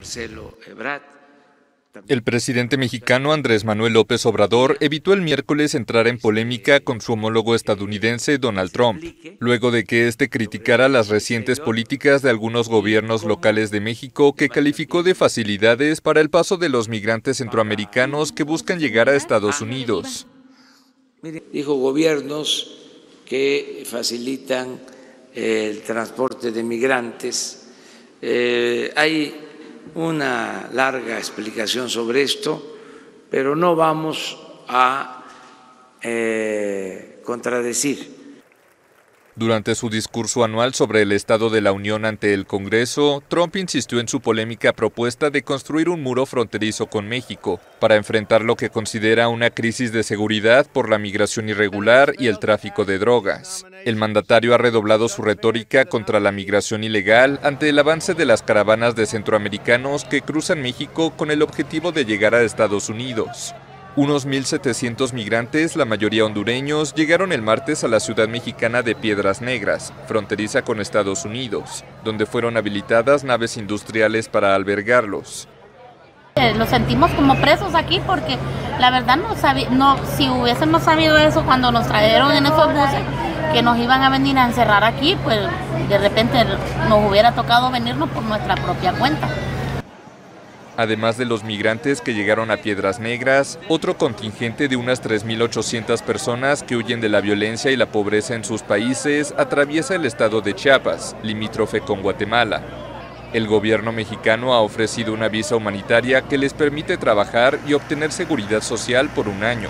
Marcelo Ebrard. El presidente mexicano Andrés Manuel López Obrador evitó el miércoles entrar en polémica con su homólogo estadounidense Donald Trump, luego de que éste criticara las recientes políticas de algunos gobiernos locales de México que calificó de facilidades para el paso de los migrantes centroamericanos que buscan llegar a Estados Unidos. Dijo gobiernos que facilitan el transporte de migrantes. Eh, hay una larga explicación sobre esto, pero no vamos a eh, contradecir durante su discurso anual sobre el Estado de la Unión ante el Congreso, Trump insistió en su polémica propuesta de construir un muro fronterizo con México para enfrentar lo que considera una crisis de seguridad por la migración irregular y el tráfico de drogas. El mandatario ha redoblado su retórica contra la migración ilegal ante el avance de las caravanas de centroamericanos que cruzan México con el objetivo de llegar a Estados Unidos. Unos 1.700 migrantes, la mayoría hondureños, llegaron el martes a la ciudad mexicana de Piedras Negras, fronteriza con Estados Unidos, donde fueron habilitadas naves industriales para albergarlos. Eh, Lo sentimos como presos aquí porque la verdad no, no si hubiésemos sabido eso cuando nos trajeron en esos buses que nos iban a venir a encerrar aquí, pues de repente nos hubiera tocado venirnos por nuestra propia cuenta. Además de los migrantes que llegaron a Piedras Negras, otro contingente de unas 3.800 personas que huyen de la violencia y la pobreza en sus países atraviesa el estado de Chiapas, limítrofe con Guatemala. El gobierno mexicano ha ofrecido una visa humanitaria que les permite trabajar y obtener seguridad social por un año.